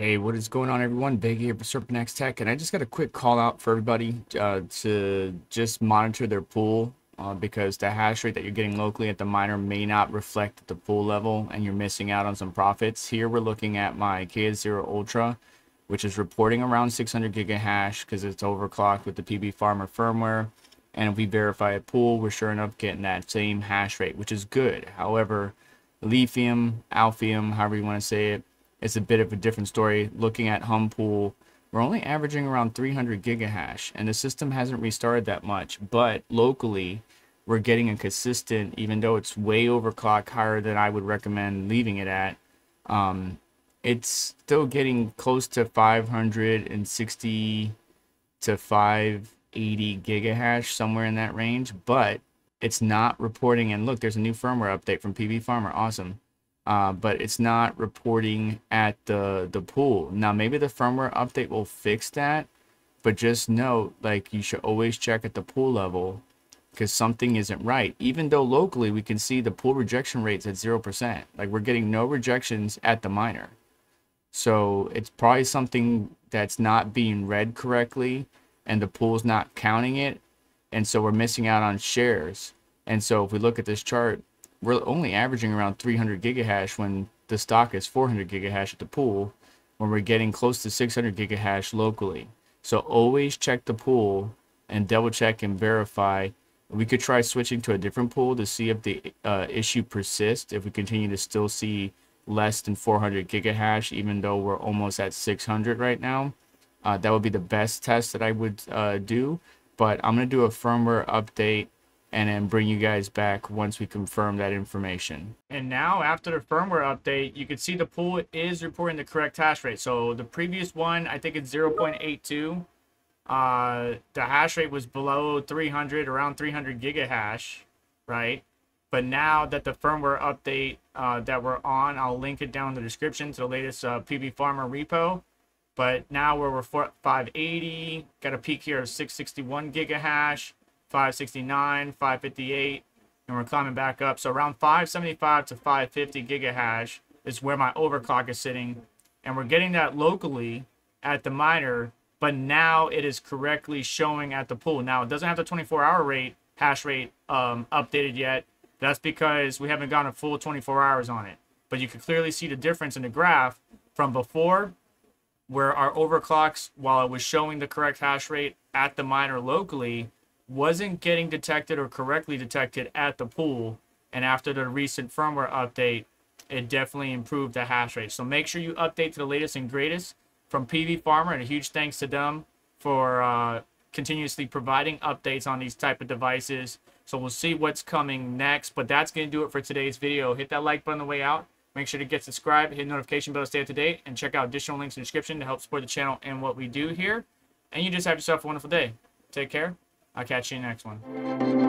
Hey, what is going on, everyone? Big here for Serpent Tech, and I just got a quick call out for everybody uh, to just monitor their pool uh, because the hash rate that you're getting locally at the miner may not reflect the pool level, and you're missing out on some profits. Here, we're looking at my KS0 Ultra, which is reporting around 600 gigahash because it's overclocked with the PB Farmer firmware. And if we verify a pool, we're sure enough getting that same hash rate, which is good. However, Alephium, alphium, however you want to say it, it's a bit of a different story. Looking at Humpool, we're only averaging around 300 gigahash, and the system hasn't restarted that much. But locally, we're getting a consistent, even though it's way overclock higher than I would recommend leaving it at. Um, it's still getting close to 560 to 580 gigahash, somewhere in that range. But it's not reporting. And look, there's a new firmware update from PB Farmer. Awesome uh, but it's not reporting at the the pool. Now maybe the firmware update will fix that, but just note like you should always check at the pool level because something isn't right. Even though locally we can see the pool rejection rates at zero percent, like we're getting no rejections at the miner. So it's probably something that's not being read correctly, and the pool's not counting it, and so we're missing out on shares. And so if we look at this chart, we're only averaging around 300 gigahash when the stock is 400 gigahash at the pool when we're getting close to 600 gigahash locally. So always check the pool and double check and verify. We could try switching to a different pool to see if the uh, issue persists, if we continue to still see less than 400 gigahash, even though we're almost at 600 right now. Uh, that would be the best test that I would uh, do. But I'm going to do a firmware update and then bring you guys back once we confirm that information. And now after the firmware update, you can see the pool is reporting the correct hash rate. So the previous one, I think it's 0.82. Uh, the hash rate was below 300, around 300 gigahash, right? But now that the firmware update uh, that we're on, I'll link it down in the description to the latest uh, PB Farmer repo. But now we're 580, got a peak here of 661 gigahash 569, 558, and we're climbing back up. So around 575 to 550 gigahash is where my overclock is sitting. And we're getting that locally at the miner, but now it is correctly showing at the pool. Now it doesn't have the 24 hour rate, hash rate um, updated yet. That's because we haven't gotten a full 24 hours on it. But you can clearly see the difference in the graph from before where our overclocks, while it was showing the correct hash rate at the miner locally, wasn't getting detected or correctly detected at the pool. And after the recent firmware update, it definitely improved the hash rate. So make sure you update to the latest and greatest from PB Farmer. And a huge thanks to them for uh, continuously providing updates on these type of devices. So we'll see what's coming next. But that's going to do it for today's video. Hit that like button on the way out. Make sure to get subscribed, hit notification bell to stay up to date, and check out additional links in the description to help support the channel and what we do here. And you just have yourself a wonderful day. Take care. I'll catch you next one.